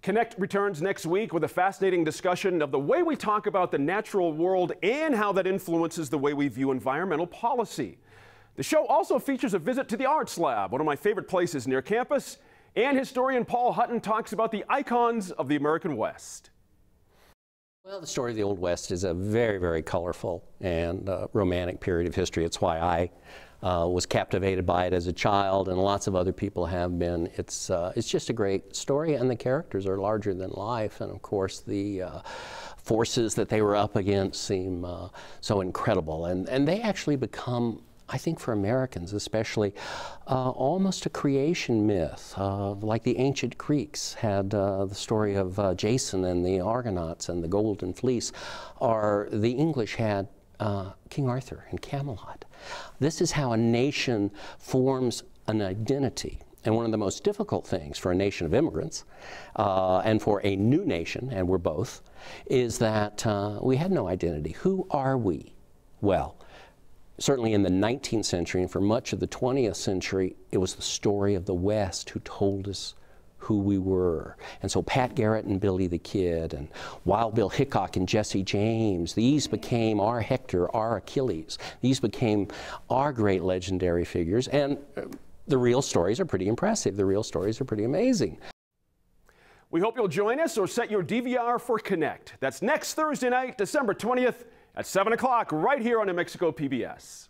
Connect returns next week with a fascinating discussion of the way we talk about the natural world and how that influences the way we view environmental policy. The show also features a visit to the Arts Lab, one of my favorite places near campus, and historian Paul Hutton talks about the icons of the American West. Well, the story of the Old West is a very, very colorful and uh, romantic period of history. It's why I uh, was captivated by it as a child, and lots of other people have been. It's uh, it's just a great story, and the characters are larger than life, and of course the uh, forces that they were up against seem uh, so incredible, and and they actually become I think for Americans especially, uh, almost a creation myth, uh, like the ancient Greeks had uh, the story of uh, Jason and the Argonauts and the Golden Fleece, or the English had uh, King Arthur and Camelot. This is how a nation forms an identity. And one of the most difficult things for a nation of immigrants uh, and for a new nation, and we're both, is that we had no identity. Who are we? Well, certainly in the 19th century and for much of the 20th century, it was the story of the West who told us who we were. And so Pat Garrett and Billy the Kid and Wild Bill Hickok and Jesse James, these became our Hector, our Achilles. These became our great legendary figures. And uh, the real stories are pretty impressive. The real stories are pretty amazing. We hope you'll join us or set your DVR for Connect. That's next Thursday night, December 20th at 7 o'clock right here on New Mexico PBS.